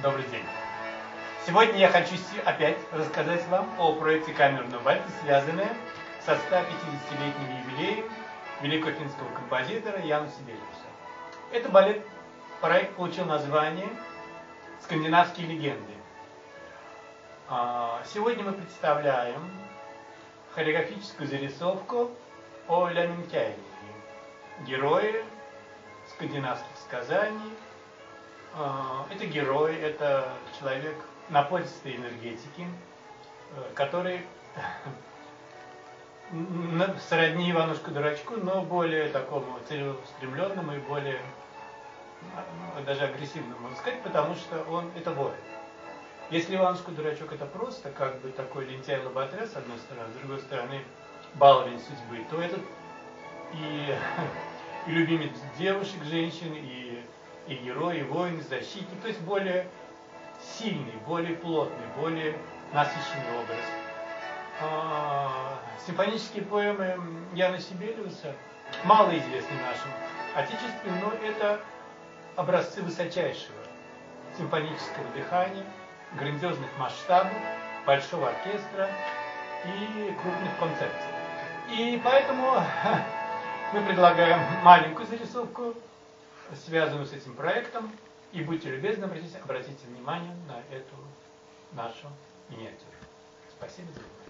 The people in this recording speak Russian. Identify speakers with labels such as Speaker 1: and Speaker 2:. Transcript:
Speaker 1: Добрый день. Сегодня я хочу опять рассказать вам о проекте камерного балета, связанном со 150-летним юбилеем великого финского композитора Яна Сибелиуса. Это балет, проект получил название «Скандинавские легенды». А, сегодня мы представляем хореографическую зарисовку о Ляменкяйне, герое скандинавских сказаний. А, это герой, это человек напористой энергетики, э, который сродни Иванушку Дурачку, но более такому целеустремленному и более а, даже агрессивному, можно сказать, потому что он это воин. Если Иванушка Дурачок это просто как бы такой лентяй лоботряс, с одной стороны, с другой стороны, баловень судьбы, то этот и, и любимец девушек, женщин, и, и герой, и воин, и то есть более сильный, более плотный, более насыщенный образ. А, симфонические поэмы Яна Сибелиуса мало известны нашим отечественным, но это образцы высочайшего симфонического дыхания, грандиозных масштабов, большого оркестра и крупных концепций. И поэтому мы предлагаем маленькую зарисовку, связанную с этим проектом, и будьте любезны, обратите, обратите внимание на эту нашу миниатюру. Спасибо за внимание.